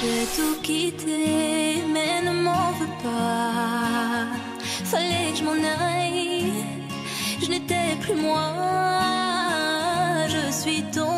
J'ai tout quitté, mais ne m'en veux pas. Fallait que je m'en aille, je n'étais plus moi. Je suis tombée